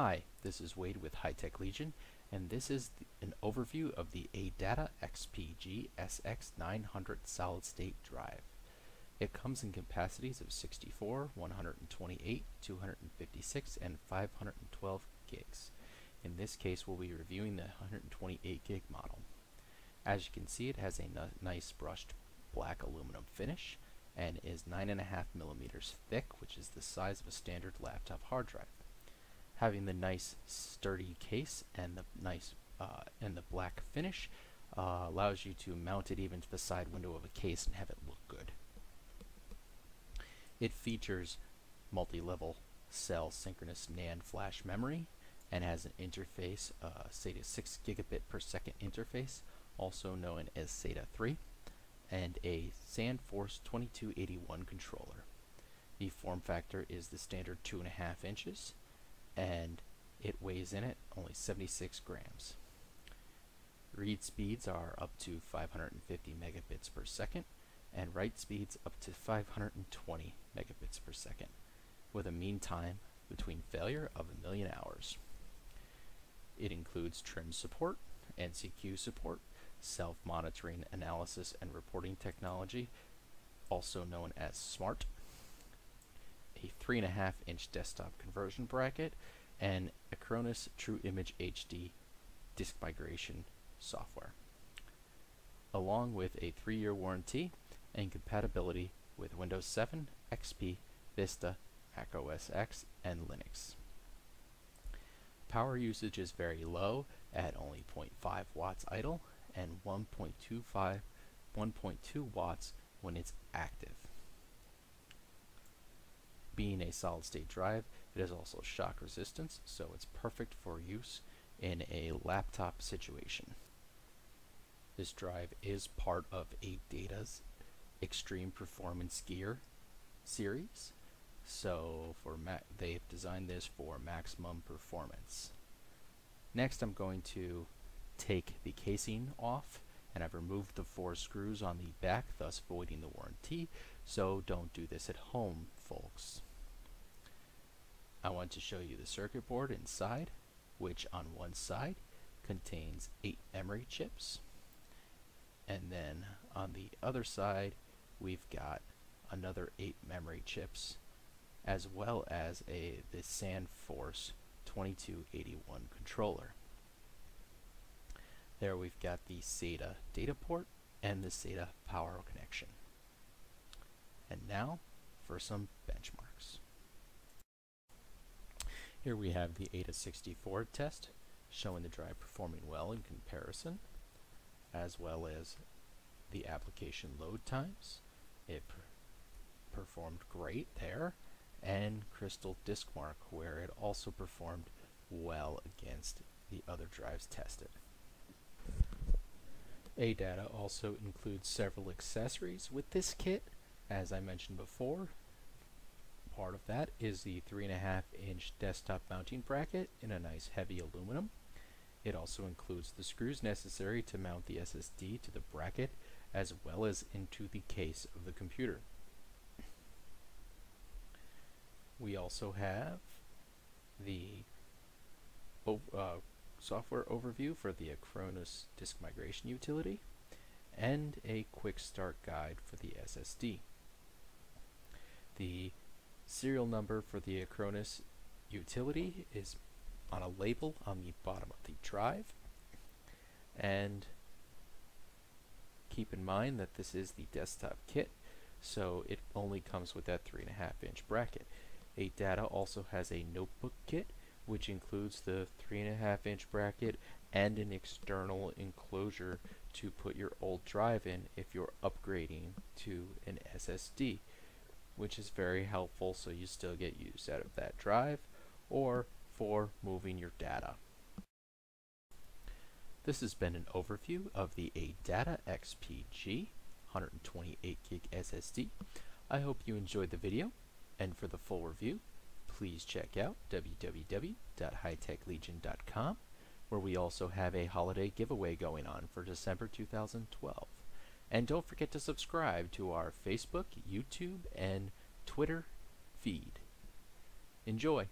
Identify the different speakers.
Speaker 1: Hi, this is Wade with HiTech Legion, and this is an overview of the ADATA XPG SX900 solid state drive. It comes in capacities of 64, 128, 256, and 512 gigs. In this case, we'll be reviewing the 128 gig model. As you can see, it has a nice brushed black aluminum finish and is 9.5 millimeters thick, which is the size of a standard laptop hard drive having the nice sturdy case and the nice uh, and the black finish uh, allows you to mount it even to the side window of a case and have it look good. It features multi-level cell synchronous NAND flash memory and has an interface, uh, SATA 6 gigabit per second interface, also known as SATA 3, and a SandForce 2281 controller. The form factor is the standard 2.5 inches, and it weighs in it only 76 grams. Read speeds are up to 550 megabits per second and write speeds up to 520 megabits per second with a mean time between failure of a million hours. It includes trim support, NCQ support, self-monitoring analysis and reporting technology, also known as SMART, a 3.5 inch desktop conversion bracket, and Acronis True Image HD disk migration software, along with a 3-year warranty and compatibility with Windows 7, XP, Vista, Mac OS X, and Linux. Power usage is very low at only 0.5 watts idle and 1.25 1.2 watts when it's active. Being a solid state drive, it is also shock resistance, so it's perfect for use in a laptop situation. This drive is part of ADATA's Xtreme Performance Gear series, so for they've designed this for maximum performance. Next I'm going to take the casing off and I've removed the four screws on the back thus voiding the warranty so don't do this at home folks. I want to show you the circuit board inside, which on one side contains 8 memory chips. And then on the other side, we've got another 8 memory chips, as well as a the SandForce 2281 controller. There we've got the SATA data port and the SATA power connection. And now for some benchmarks. Here we have the AIDA64 test showing the drive performing well in comparison as well as the application load times. It per performed great there and Crystal Diskmark where it also performed well against the other drives tested. ADATA also includes several accessories with this kit as I mentioned before part of that is the 3.5 inch desktop mounting bracket in a nice heavy aluminum. It also includes the screws necessary to mount the SSD to the bracket as well as into the case of the computer. We also have the uh, software overview for the Acronis disk migration utility and a quick start guide for the SSD. The serial number for the Acronis utility is on a label on the bottom of the drive and keep in mind that this is the desktop kit so it only comes with that 3.5 inch bracket. ADATA also has a notebook kit which includes the 3.5 inch bracket and an external enclosure to put your old drive in if you're upgrading to an SSD which is very helpful so you still get use out of that drive or for moving your data. This has been an overview of the ADATA XPG 128 gig SSD. I hope you enjoyed the video and for the full review please check out www.hitechlegion.com where we also have a holiday giveaway going on for December 2012. And don't forget to subscribe to our Facebook, YouTube, and Twitter feed. Enjoy!